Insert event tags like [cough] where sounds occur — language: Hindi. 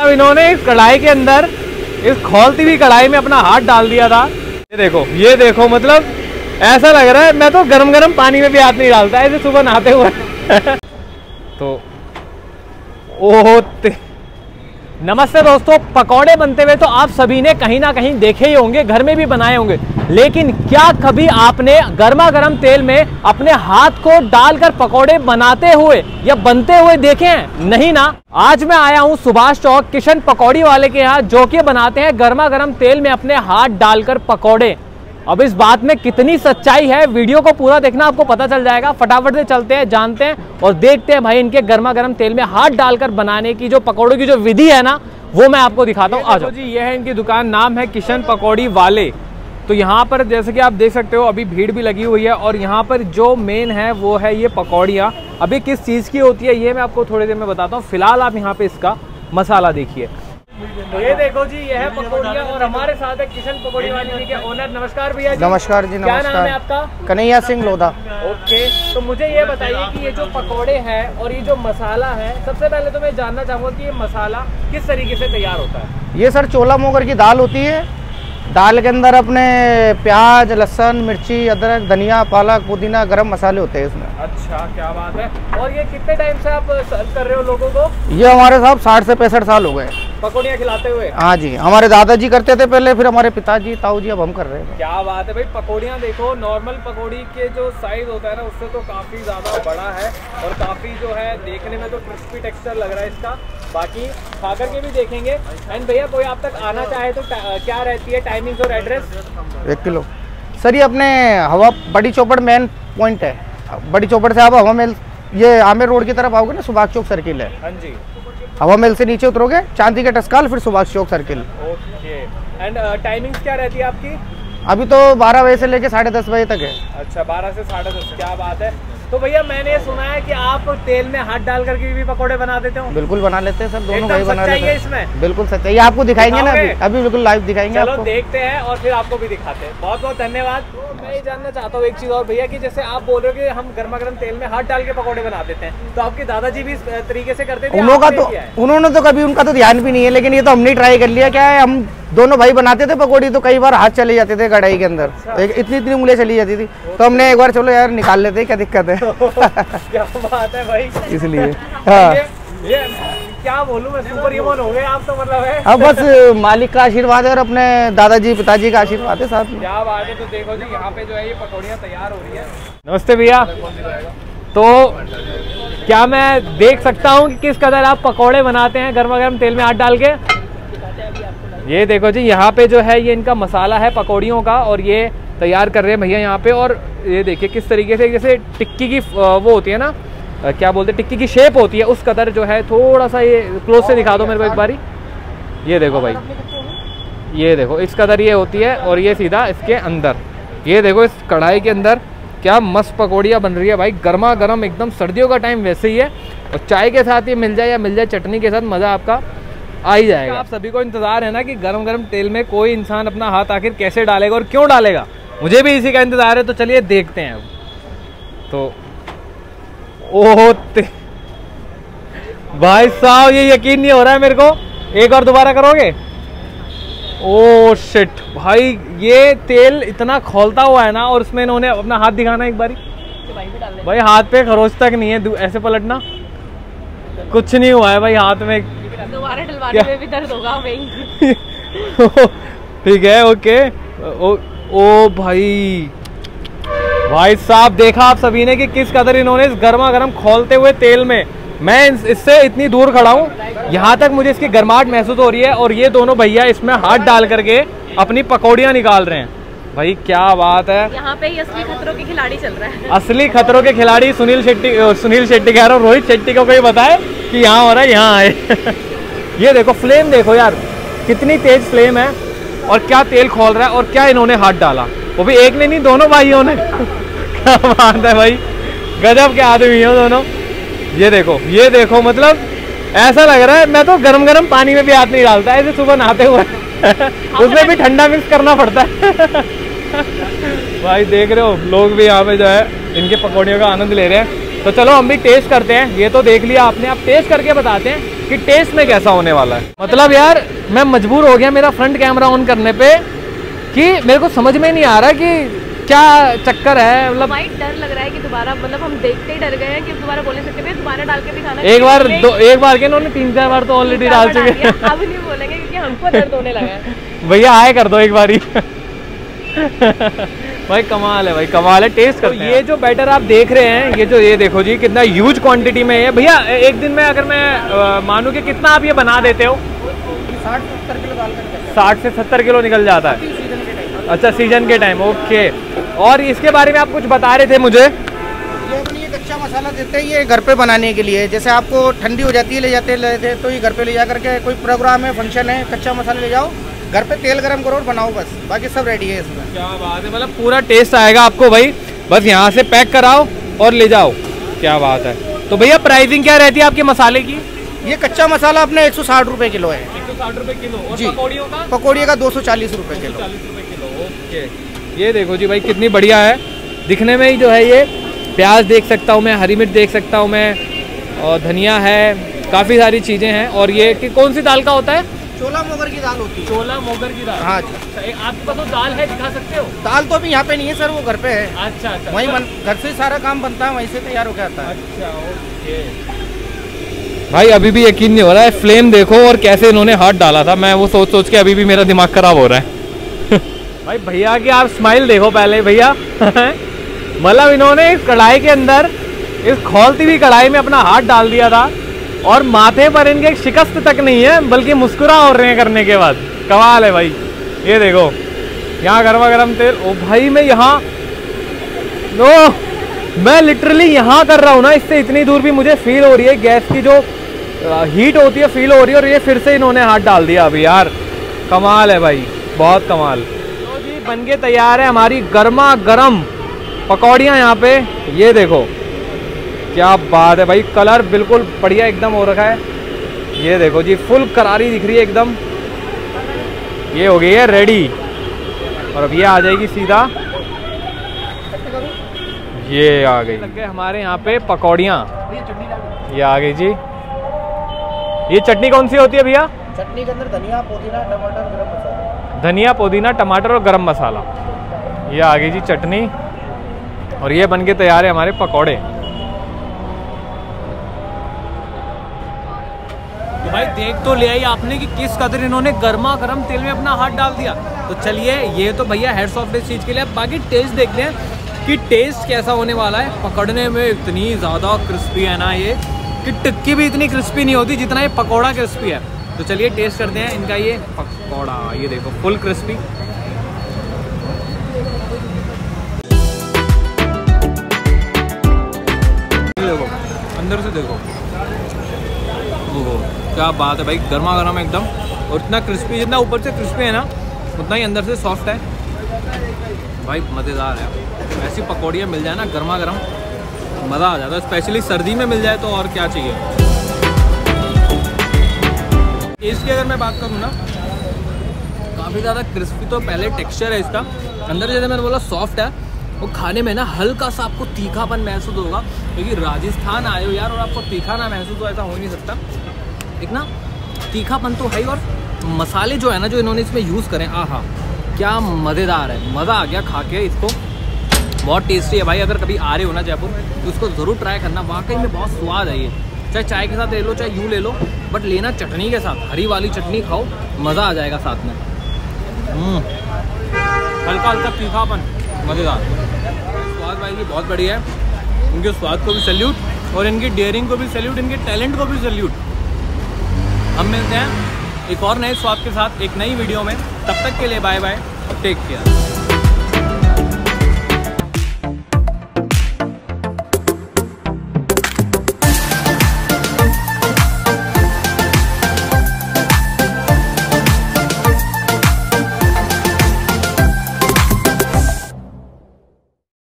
अब इन्होंने इस कढ़ाई के अंदर, इस खोलती हुई कढ़ाई में अपना हाथ डाल दिया था। ये देखो ये देखो मतलब ऐसा लग रहा है, मैं तो गरम गरम पानी में भी हाथ नहीं डालता ऐसे सुबह नहाते हुए। [laughs] तो ओहो नमस्ते दोस्तों, पकौड़े बनते हुए तो आप सभी ने कहीं ना कहीं देखे ही होंगे, घर में भी बनाए होंगे। लेकिन क्या कभी आपने गर्मा गर्म तेल में अपने हाथ को डालकर पकौड़े बनाते हुए या बनते हुए देखे हैं? नहीं ना। आज मैं आया हूँ सुभाष चौक किशन पकौड़ी वाले के यहाँ, जो कि बनाते हैं गर्मा गर्म तेल में अपने हाथ डालकर पकौड़े। अब इस बात में कितनी सच्चाई है वीडियो को पूरा देखना आपको पता चल जाएगा। फटाफट से चलते हैं जानते हैं और देखते हैं भाई इनके गर्मा गर्म तेल में हाथ डालकर बनाने की जो पकौड़ों की जो विधि है ना वो मैं आपको दिखाता हूँ। आ जाओ। जी ये है इनकी दुकान नाम है किशन पकौड़ी वाले। तो यहाँ पर जैसे कि आप देख सकते हो अभी भीड़ भी लगी हुई है और यहाँ पर जो मेन है वो है ये पकौड़ियाँ। अभी किस चीज़ की होती है ये मैं आपको थोड़ी देर में बताता हूँ। फ़िलहाल आप यहाँ पे इसका मसाला देखिए। ये देखो जी ये है पकौड़ियाँ और हमारे साथ है किशन पकौड़ी वाली के ओनर नमस्कार भैया जी। नमस्कार जी क्या नाम है नमस्कार। आपका? कन्हैया सिंह लोधा। ओके तो मुझे ये बताइए कि ये जो पकोड़े हैं और ये जो मसाला है सबसे पहले तो मैं जानना चाहूँगा कि ये मसाला किस तरीके से तैयार होता है? ये सर चोला मोगर की दाल होती है। दाल के अंदर अपने प्याज लहसन मिर्ची अदरक धनिया पालक पुदीना गरम मसाले होते हैं इसमें। अच्छा क्या बात है। और ये कितने टाइम से आप सर्व कर रहे हो लोगों को? ये हमारे साहब साठ से पैंसठ साल हो गए। पकौड़ियाँ खिलाते हुए? हाँ जी हमारे दादाजी करते थे पहले फिर हमारे पिताजी ताऊ जी अब हम कर रहे हैं। क्या बात है भाई पकौड़ियाँ देखो नॉर्मल पकौड़ी के जो साइज़ होता है ना उससे तो काफ़ी ज़्यादा बड़ा है और काफ़ी जो है देखने में तो क्रिस्पी टेक्सचर लग रहा है इसका। बाकी खाकर के भी देखेंगे। एंड भैया कोई आप तक आना चाहे तो क्या रहती है टाइमिंग और एड्रेस एक किलो। सर ये अपने हवा बड़ी चौपड़ मेन पॉइंट है। बड़ी चौपड़ से आप हवा मेल ये आमेर रोड की तरफ़ आओगे ना सुभाष चौक सर्किल है। हाँ जी। हवा मेल से नीचे उतरोगे, चांदी का टस्काल, फिर Subhash Chowk circle okay and timings क्या रहती है आपकी? अभी तो 12 बजे से लेके साढ़े दस बजे तक है। अच्छा बारह से साढ़े दस क्या बात है। तो भैया मैंने सुना है कि आप तेल में हाथ डाल करके भी पकोड़े बना देते हो। बिल्कुल बना लेते हैं सर दोनों भाई बना लेते हैं। इसमें। बिल्कुल सच्चाई ये आपको दिखाएँगे ना अभी। अभी बिल्कुल लाइव दिखाएँगे चलो आपको। देखते हैं और फिर आपको भी दिखाते हैं। बहुत बहुत धन्यवाद। मैं ये जानना चाहता हूँ एक चीज़ और भैया की जैसे आप बोल रहे हो कि हम गर्मा गर्म तेल में हाथ डाल के पकौड़े बना देते हैं तो आपके दादाजी भी इस तरीके से करते थे तो उन्होंने तो कभी उनका तो ध्यान भी नहीं है लेकिन ये तो हमने ट्राई कर लिया। क्या है हम दोनों भाई बनाते थे पकौड़ी तो कई बार हाथ चले जाते थे कढ़ाई के अंदर। अच्छा। एक इतनी इतनी उंगलियाँ चली जाती थी। तो हमने एक बार चलो यार निकाल लेते क्या दिक्कत है? [laughs] क्या बात है भाई। इसलिए [laughs] हाँ। क्या बोलूँ मैं सुपर ह्यूमन हो गए आप तो मतलब है। अब बस मालिक का आशीर्वाद है और अपने दादाजी पिताजी का आशीर्वाद है साथ में। क्या बात है तो देखो जी यहाँ पे जो है ये पकौड़ियाँ तैयार हो रही है। नमस्ते भैया। तो क्या मैं देख सकता हूँ कि किस कदर आप पकौड़े बनाते हैं गर्मा गर्म तेल में हाथ डाल के? ये देखो जी, यहाँ पे जो है ये इनका मसाला है पकौड़ियों का और ये तैयार कर रहे हैं भैया यहाँ पे और ये देखिए किस तरीके से, जैसे टिक्की की वो होती है ना क्या बोलते हैं, टिक्की की शेप होती है, उस कदर जो है थोड़ा सा ये क्लोज से दिखा दो मेरे को एक बारी। ये देखो भाई, ये देखो, इस कदर ये होती है और ये सीधा इसके अंदर। ये देखो इस कढ़ाई के अंदर क्या मस्त पकौड़ियाँ बन रही है भाई गर्मा गर्म एकदम, सर्दियों का टाइम वैसे ही है और चाय के साथ ये मिल जाए या मिल जाए चटनी के साथ, मज़ा आपका आ ही जाएगा। आप सभी को इंतज़ार है ना कि गरम गरम तेल में कोई इंसान अपना हाथ आखिर कैसे डालेगा और क्यों डालेगा? मुझे भी इसी का इंतज़ार है तो चलिए देखते हैं तो ओह भाई साहब, ये यकीन नहीं हो रहा है मेरे को। एक और दोबारा करोगे? ओ शिट भाई, ये तेल इतना खोलता हुआ है ना, और उसमें इन्होंने अपना हाथ दिखाना एक बारी। भाई, हाथ पे खरोच तक नहीं है ऐसे पलटना। कुछ नहीं हुआ है भाई, हाथ में दोबारा डलवाने में भी दर्द होगा वही [laughs] ठीक है ओके। ओ, ओ भाई। भाई साहब देखा आप सभी ने कि किस कदर इन्होंने इस गर्मा गर्म खोलते हुए तेल में मैं इससे इतनी दूर खड़ा हूँ यहाँ तक मुझे इसकी गर्माहट महसूस हो रही है और ये दोनों भैया इसमें हाथ डाल करके अपनी पकौड़ियाँ निकाल रहे हैं। भाई क्या बात है। यहाँ पे ही असली खतरों के खिलाड़ी चल रहा है। असली खतरों के खिलाड़ी सुनील शेट्टी सुनील शेट्टी कह रहा हूँ रोहित शेट्टी को कोई बताए कि यहाँ हो रहा है यहाँ आए। [laughs] ये देखो फ्लेम देखो यार। कितनी तेज फ्लेम है और क्या तेल खोल रहा है और क्या इन्होंने हाथ डाला। वो भी एक ने नहीं, दोनों भाइयों ने। [laughs] क्या बात है भाई। गजब के आदमी हो दोनों। ये देखो ये देखो मतलब ऐसा लग रहा है, मैं तो गरम गरम पानी में भी हाथ नहीं डालता, ऐसे सुबह नहाते हुए। [laughs] उसमें भी ठंडा मिक्स करना पड़ता है। [laughs] भाई देख रहे हो, लोग भी यहाँ पे जो है, इनके पकौड़ियों का आनंद ले रहे हैं। तो चलो हम भी टेस्ट करते हैं। ये तो देख लिया आपने। आप टेस्ट करके बताते हैं कि टेस्ट में कैसा होने वाला है। मतलब यार मैं मजबूर हो गया मेरा फ्रंट कैमरा ऑन करने पे कि मेरे को समझ में नहीं आ रहा कि क्या चक्कर है। मतलब वाइट डर लग रहा है कि दोबारा मतलब हम देखते ही डर गए हैं कि दोबारा बोले सकते भैया दोबारा डाल के दिखाना एक बार दो एक बार के इन्होंने तीन चार बार तो ऑलरेडी डाल चुके हैं। अब नहीं बोलेंगे क्योंकि हमको दर्द होने लगा है। [laughs] भैया आए कर दो एक बारी। [laughs] भाई कमाल है भाई कमाल है टेस्ट करते हैं ये जो बैटर आप देख रहे हैं ये जो ये देखो जी कितना ह्यूज क्वांटिटी में है। भैया एक दिन में अगर मैं मानूं कि कितना आप ये बना देते हो? साठ सत्तर किलो दाल कर साठ से सत्तर किलो निकल जाता है। अच्छा सीज़न के टाइम ओके और इसके बारे में आप कुछ बता रहे थे मुझे? ये अपनी कच्चा मसाला देते हैं ये घर पे बनाने के लिए। जैसे आपको ठंडी हो जाती है ले जाते ले जाते तो ये घर पे ले जा करके कोई प्रोग्राम है फ़ंक्शन है कच्चा मसाला ले जाओ। घर पे तेल गरम करो और बनाओ बस। बाकी सब रेडी है इसमें। क्या बात है मतलब पूरा टेस्ट आएगा आपको भाई। बस यहाँ से पैक कराओ और ले जाओ। क्या बात है। तो भैया प्राइसिंग क्या रहती है आपके मसाले की? ये कच्चा मसाला अपने एक सौ साठ रुपये किलो है। एक सौ साठ रुपए किलो। और जी। पकौड़ियों का? पकौड़िया का दो सौ चालीस रुपये किलो। चालीस रुपए किलो ओके। ये देखो जी भाई कितनी बढ़िया है। दिखने में ही जो है ये प्याज देख सकता हूँ मैं हरी मिर्च देख सकता हूँ मैं और धनिया है काफ़ी सारी चीज़ें हैं। और ये कि कौन सी दाल का होता है? चोला मोगर की दाल होती है। चोला मोगर की दाल? हाँ जी। अच्छा, एक आपके पास वो दाल है दिखा सकते हो? दाल तो अभी यहाँ पे नहीं है सर वो घर पे है। अच्छा अच्छा वहीं बन घर से सारा काम बनता है वहीं से तैयार होकर आता है। अच्छा ओके। भाई अभी भी यकीन नहीं हो रहा है फ्लेम देखो और कैसे इन्होंने हाथ डाला था। मैं वो सोच सोच के अभी भी मेरा दिमाग खराब हो रहा है। [laughs] भाई भैया की आप स्माइल देखो पहले भैया। [laughs] मतलब इन्होंने इस कढ़ाई के अंदर इस खोलती हुई कढ़ाई में अपना हाथ डाल दिया था। और माथे पर इनके शिकस्त तक नहीं है, बल्कि मुस्कुरा हो रहे हैं करने के बाद। कमाल है भाई। ये देखो, यहाँ गर्मा गर्म तेल। ओ भाई, मैं यहाँ नो मैं लिटरली यहाँ कर रहा हूँ ना, इससे इतनी दूर भी मुझे फील हो रही है। गैस की जो हीट होती है फील हो रही है, और ये फिर से इन्होंने हाथ डाल दिया अभी यार। कमाल है भाई, बहुत कमाल। तो जी बन के तैयार है हमारी गर्मा गर्म पकौड़ियाँ यहाँ पे। ये देखो क्या बात है भाई कलर बिल्कुल बढ़िया एकदम हो रखा है। ये देखो जी फुल करारी दिख रही है एकदम। ये हो गई है रेडी और अब ये आ जाएगी सीधा। ये आ गई। लग गए हमारे यहाँ पे पकौड़ियाँ। ये आ गई जी। ये चटनी कौन सी होती है भैया? चटनी के अंदर धनिया पुदीना टमाटर गरम मसाला। धनिया पुदीना टमाटर और गरम मसाला। ये आ गई जी चटनी। और ये बन के तैयार है हमारे पकौड़े। भाई, देख तो लिया ही आपने कि किस कदर इन्होंने गर्मा गर्म तेल में अपना हाथ डाल दिया। तो चलिए, ये तो भैया हेड्स ऑफ़ इस चीज़ के लिए। बाकी टेस्ट देखते हैं कि टेस्ट कैसा होने वाला है। पकड़ने में इतनी ज़्यादा क्रिस्पी है ना ये, कि टिक्की भी इतनी क्रिस्पी नहीं होती जितना ये पकौड़ा क्रिस्पी है। तो चलिए टेस्ट करते हैं इनका ये पकौड़ा। ये देखो फुल क्रिस्पी देखो, अंदर से देखो। क्या बात है भाई, गर्मा गर्म एकदम। और इतना क्रिस्पी जितना ऊपर से क्रिस्पी है ना, उतना ही अंदर से सॉफ्ट है। भाई, मज़ेदार है। ऐसी पकौड़ियाँ मिल जाए ना, गर्मा गर्म, मज़ा आ जाता है। स्पेशली सर्दी में मिल जाए तो और क्या चाहिए? इसकी अगर मैं बात करूँ ना, काफ़ी ज़्यादा क्रिस्पी तो पहले टेक्सचर है इसका। अंदर जैसे मैंने बोला सॉफ्ट है, वो खाने में ना हल्का सा आपको तीखापन महसूस होगा, क्योंकि राजस्थान आए हो यार और आपको तीखा ना महसूस हो, ऐसा हो ही नहीं सकता। एक ना तीखापन तो है और मसाले जो है ना जो इन्होंने इसमें यूज़ करें आहा क्या मज़ेदार है। मज़ा आ गया खा के इसको। बहुत टेस्टी है भाई अगर कभी आ रहे हो ना जयपुर तो उसको ज़रूर ट्राई करना। वाकई में बहुत स्वाद है ये। चाहे चाय के साथ ले लो चाहे यूँ ले लो बट लेना चटनी के साथ हरी वाली चटनी खाओ मज़ा आ जाएगा साथ में। हम्म, हल्का हल्का तीखापन मज़ेदार। स्वाद भाई की बहुत बढ़िया है। इनके स्वाद को भी सल्यूट और इनकी डेयरिंग को भी सल्यूट इनके टैलेंट को भी सल्यूट हम मिलते हैं एक और नए स्वाद के साथ, एक नई वीडियो में। तब तक के लिए बाय बाय टेक केयर